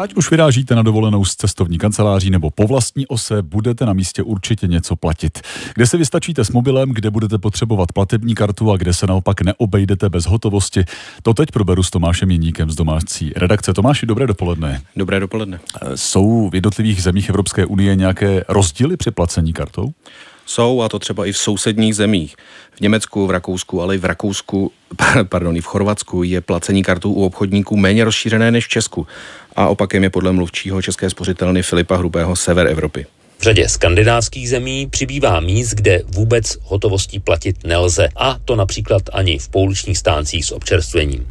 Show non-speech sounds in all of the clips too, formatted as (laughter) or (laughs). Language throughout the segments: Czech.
Ať už vyrážíte na dovolenou s cestovní kanceláří nebo po vlastní ose, budete na místě určitě něco platit. Kde se vystačíte s mobilem, kde budete potřebovat platební kartu a kde se naopak neobejdete bez hotovosti. To teď proberu s Tomášem Jeníkem z domácí redakce. Tomáši, dobré dopoledne. Dobré dopoledne. Jsou v jednotlivých zemích Evropské unie nějaké rozdíly při placení kartou? Jsou, a to třeba i v sousedních zemích. V Německu, v Rakousku, ale i v Rakousku, (laughs) pardon, i v Chorvatsku je placení kartou u obchodníků méně rozšířené než v Česku. A opakem je podle mluvčího České spořitelny Filipa Hrubého sever Evropy. V řadě skandinávských zemí přibývá míst, kde vůbec hotovostí platit nelze, a to například ani v pouličních stáncích s občerstvením.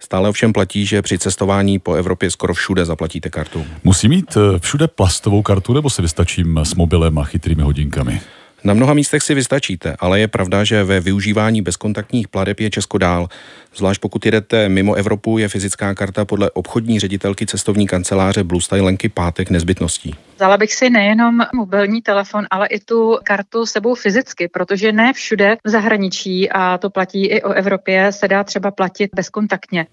Stále ovšem platí, že při cestování po Evropě skoro všude zaplatíte kartu. Musí mít eh, všude plastovou kartu nebo si vystačím s mobilem a chytrými hodinkami? Na mnoha místech si vystačíte, ale je pravda, že ve využívání bezkontaktních pladeb je Česko dál. Zvlášť pokud jedete mimo Evropu, je fyzická karta podle obchodní ředitelky cestovní kanceláře Blue Style Lenky Pátek nezbytností. Vzala bych si nejenom mobilní telefon, ale i tu kartu sebou fyzicky, protože ne všude v zahraničí, a to platí i o Evropě, se dá třeba platit bezkontaktně.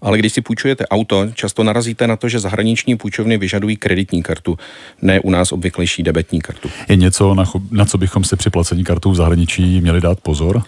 Ale když si půjčujete auto, často narazíte na to, že zahraniční půjčovny vyžadují kreditní kartu, ne u nás obvyklejší debetní kartu. Je něco, na, na co bychom si při placení kartou v zahraničí měli dát pozor?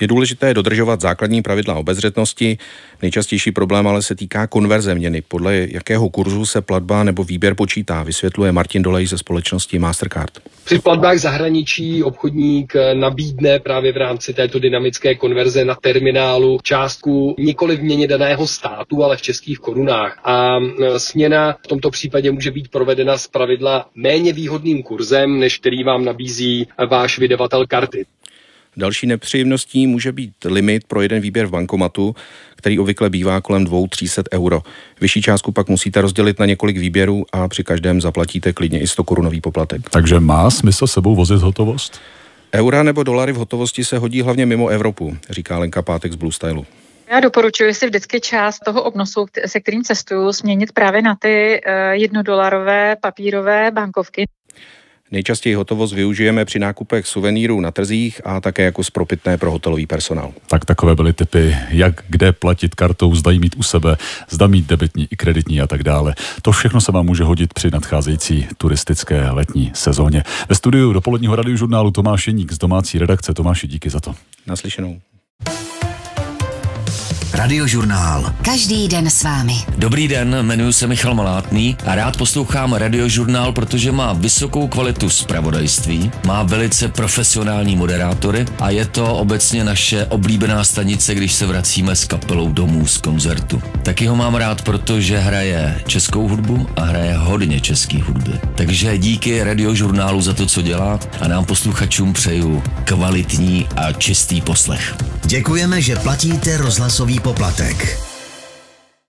Je důležité dodržovat základní pravidla obezřetnosti. Nejčastější problém ale se týká konverze měny. Podle jakého kurzu se platba nebo výběr počítá, vysvětluje Martin Dolej ze společnosti Mastercard. Při platbách zahraničí obchodník nabídne právě v rámci této dynamické konverze na terminálu částku nikoli v měně daného státu, ale v českých korunách. A směna v tomto případě může být provedena z pravidla méně výhodným kurzem, než který vám nabízí váš vydavatel karty. Další nepříjemností může být limit pro jeden výběr v bankomatu, který obvykle bývá kolem 2-300 euro. Vyšší částku pak musíte rozdělit na několik výběrů a při každém zaplatíte klidně i 100 korunový poplatek. Takže má smysl sebou vozit hotovost? Eura nebo dolary v hotovosti se hodí hlavně mimo Evropu, říká Lenka Pátek z Blue Stylu. Já doporučuji si vždycky část toho obnosu, se kterým cestuju, změnit právě na ty eh, jednodolarové papírové bankovky. Nejčastěji hotovost využijeme při nákupech suvenýrů na trzích a také jako spropitné pro hotelový personál. Tak takové byly typy, jak kde platit kartou, zda mít u sebe, zda mít debetní i kreditní a tak dále. To všechno se vám může hodit při nadcházející turistické letní sezóně. Ve studiu dopoledního radiožurnálu Tomáš Jeník z domácí redakce. Tomáši, díky za to. Naslyšenou. Radiožurnál. Každý den s vámi. Dobrý den, jmenuji se Michal Malátný a rád poslouchám Radiožurnál, protože má vysokou kvalitu zpravodajství, má velice profesionální moderátory a je to obecně naše oblíbená stanice, když se vracíme s kapelou domů z koncertu. Taky ho mám rád, protože hraje českou hudbu a hraje hodně český hudby. Takže díky Radiožurnálu za to, co dělá a nám posluchačům přeju kvalitní a čistý poslech. Děkujeme, že platíte rozhlasový poplatek.